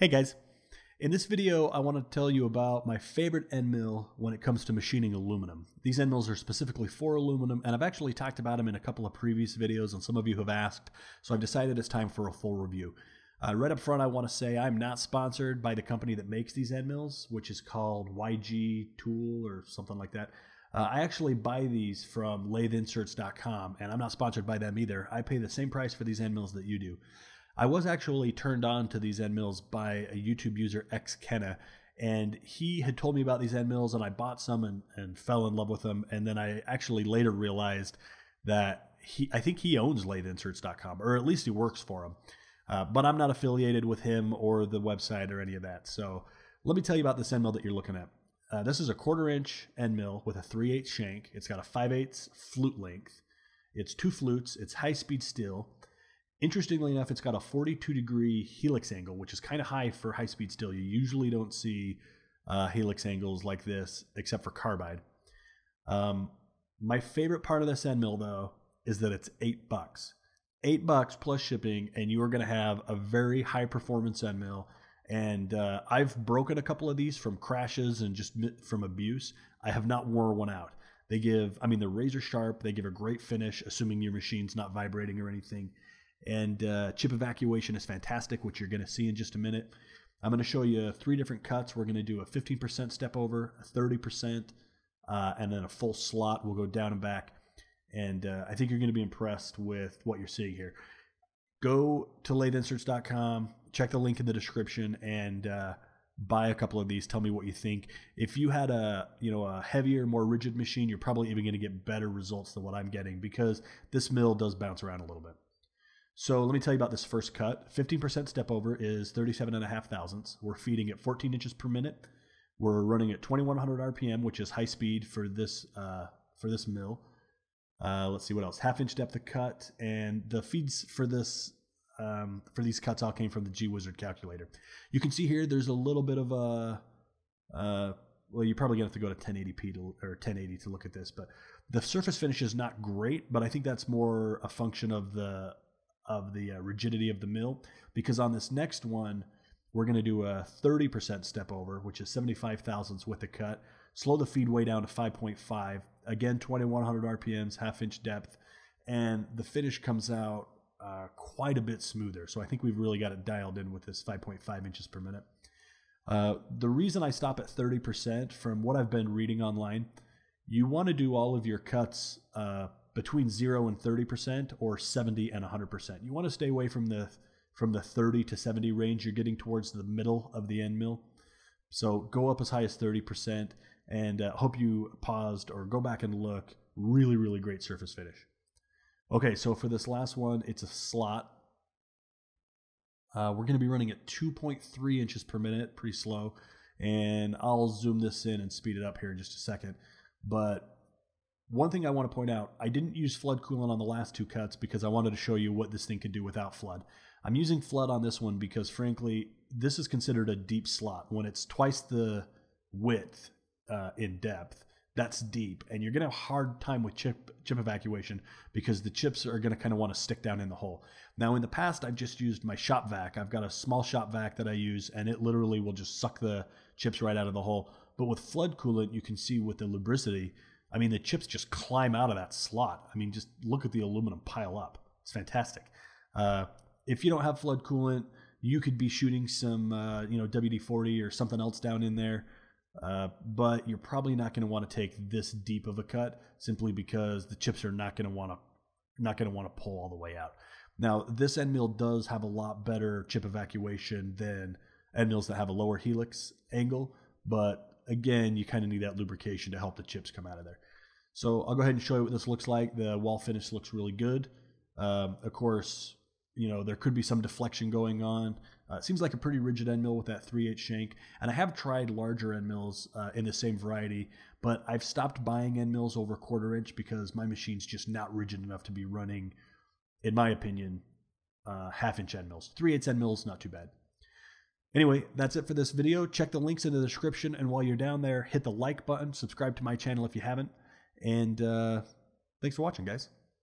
Hey guys, in this video I want to tell you about my favorite end mill when it comes to machining aluminum. These end mills are specifically for aluminum and I've actually talked about them in a couple of previous videos and some of you have asked, so I've decided it's time for a full review. Uh, right up front I want to say I'm not sponsored by the company that makes these end mills, which is called YG Tool or something like that. Uh, I actually buy these from latheinserts.com and I'm not sponsored by them either. I pay the same price for these end mills that you do. I was actually turned on to these end mills by a YouTube user, X Kenna, and he had told me about these end mills, and I bought some and, and fell in love with them. And then I actually later realized that he, I think he owns latheinserts.com, or at least he works for him. Uh, but I'm not affiliated with him or the website or any of that. So let me tell you about this end mill that you're looking at. Uh, this is a quarter inch end mill with a 3 8 shank. It's got a 5 8 flute length. It's two flutes. It's high speed steel. Interestingly enough, it's got a 42 degree helix angle, which is kind of high for high speed steel. You usually don't see uh, helix angles like this, except for carbide. Um, my favorite part of this end mill, though, is that it's eight bucks. Eight bucks plus shipping, and you are going to have a very high performance end mill. And uh, I've broken a couple of these from crashes and just from abuse. I have not worn one out. They give, I mean, they're razor sharp. They give a great finish, assuming your machine's not vibrating or anything. And uh, chip evacuation is fantastic, which you're going to see in just a minute. I'm going to show you three different cuts. We're going to do a 15% step over, a 30%, uh, and then a full slot. We'll go down and back. And uh, I think you're going to be impressed with what you're seeing here. Go to latheinserts.com, check the link in the description, and uh, buy a couple of these. Tell me what you think. If you had a you know a heavier, more rigid machine, you're probably even going to get better results than what I'm getting because this mill does bounce around a little bit. So let me tell you about this first cut. 15% step over is 37 and a half thousandths. We're feeding at 14 inches per minute. We're running at 2100 RPM, which is high speed for this uh, for this mill. Uh, let's see what else. Half inch depth of cut, and the feeds for this um, for these cuts all came from the GWizard calculator. You can see here there's a little bit of a uh, well, you're probably gonna have to go to 1080p to, or 1080 to look at this, but the surface finish is not great. But I think that's more a function of the of the uh, rigidity of the mill because on this next one we're going to do a 30% step over which is 75 thousandths with a cut. Slow the feed way down to 5.5 again 2100 rpms half inch depth and the finish comes out uh, quite a bit smoother. So i think we've really got it dialed in with this 5.5 inches per minute. Uh, the reason i stop at 30% from what i've been reading online you want to do all of your cuts uh, between 0 and 30% or 70 and 100%. You want to stay away from the from the 30 to 70 range. You're getting towards the middle of the end mill. So go up as high as 30% and uh, hope you paused or go back and look. Really, really great surface finish. Okay, so for this last one, it's a slot. Uh, we're going to be running at 2.3 inches per minute, pretty slow. And I'll zoom this in and speed it up here in just a second. But one thing I want to point out, I didn't use flood coolant on the last two cuts because I wanted to show you what this thing could do without flood. I'm using flood on this one because frankly, this is considered a deep slot. When it's twice the width uh, in depth, that's deep. And you're going to have a hard time with chip, chip evacuation because the chips are going to kind of want to stick down in the hole. Now, in the past, I've just used my shop vac. I've got a small shop vac that I use, and it literally will just suck the chips right out of the hole. But with flood coolant, you can see with the lubricity, I mean, the chips just climb out of that slot. I mean, just look at the aluminum pile up. It's fantastic. Uh, if you don't have flood coolant, you could be shooting some, uh, you know, WD-40 or something else down in there. Uh, but you're probably not going to want to take this deep of a cut simply because the chips are not going to want to not going to want to pull all the way out. Now, this end mill does have a lot better chip evacuation than end mills that have a lower helix angle, but again, you kind of need that lubrication to help the chips come out of there. So I'll go ahead and show you what this looks like. The wall finish looks really good. Um, of course, you know, there could be some deflection going on. Uh, it seems like a pretty rigid end mill with that 3/8 shank. And I have tried larger end mills uh, in the same variety, but I've stopped buying end mills over quarter inch because my machine's just not rigid enough to be running, in my opinion, uh, half inch end mills. 3/8 end mills, not too bad. Anyway, that's it for this video. Check the links in the description, and while you're down there, hit the like button, subscribe to my channel if you haven't, and uh, thanks for watching, guys.